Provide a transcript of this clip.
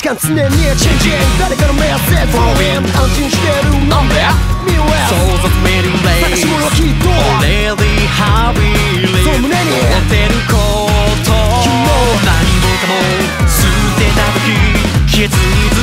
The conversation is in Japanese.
時間常にチン誰かの目ッセ falling 安心してるなんで。見よえ想像メリーレイはきっと。Already happy そう胸に。持ってること。昨日何もかも捨てた時傷に